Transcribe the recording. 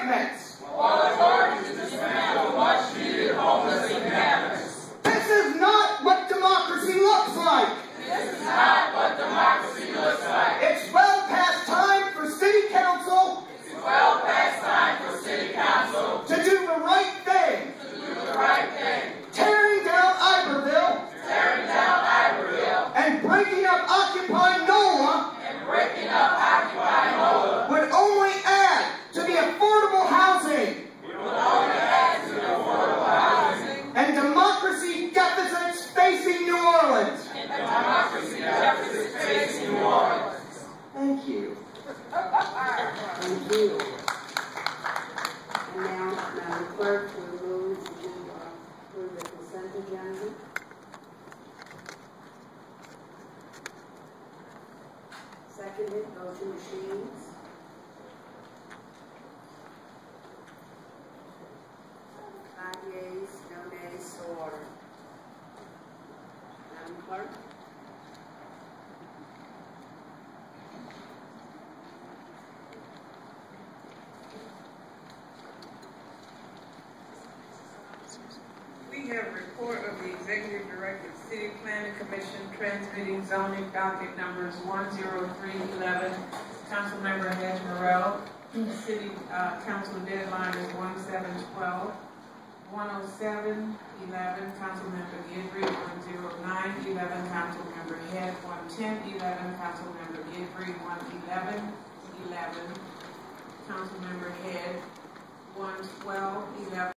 encampments. This is not what democracy looks like. This is not what democracy looks like. It's well past time for city council. It's well past time for city council. To do the right thing. To do the right thing. Tearing down Iberville. And breaking up Occupy Thank you. And now, Madam Clerk, we move to approve the consent agenda. Seconded, voting machines. Five yeas, no nays, so ordered. Madam Clerk? Have a report of the Executive Director of City Planning Commission transmitting zoning docket numbers one zero three eleven. Councilmember Hedge Morrell. City, uh, council deadline is one seven twelve. One oh seven eleven, Councilmember Guidry, one zero nine eleven, Councilmember Head, one ten eleven, Councilmember Guidry, one eleven eleven. Councilmember Head, one twelve eleven.